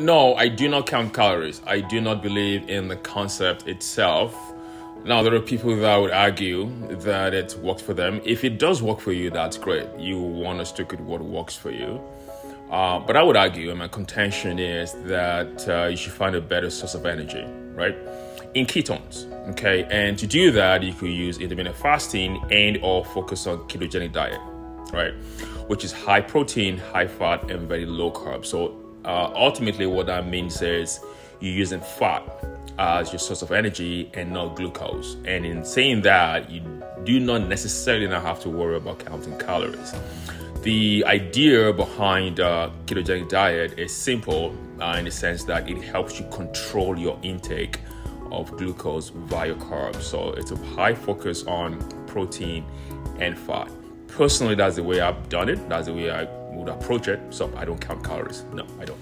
No, I do not count calories. I do not believe in the concept itself. Now, there are people that would argue that it works for them. If it does work for you, that's great. You want to stick with what works for you. Uh, but I would argue, and my contention is that uh, you should find a better source of energy, right? In ketones, okay? And to do that, you could use intermittent fasting and or focus on ketogenic diet, right? Which is high protein, high fat, and very low carb. So uh, ultimately, what that means is you're using fat as your source of energy and not glucose. And in saying that, you do not necessarily not have to worry about counting calories. The idea behind a ketogenic diet is simple uh, in the sense that it helps you control your intake of glucose via carbs. So it's a high focus on protein and fat. Personally, that's the way I've done it. That's the way I would approach it. So I don't count calories. No, I don't.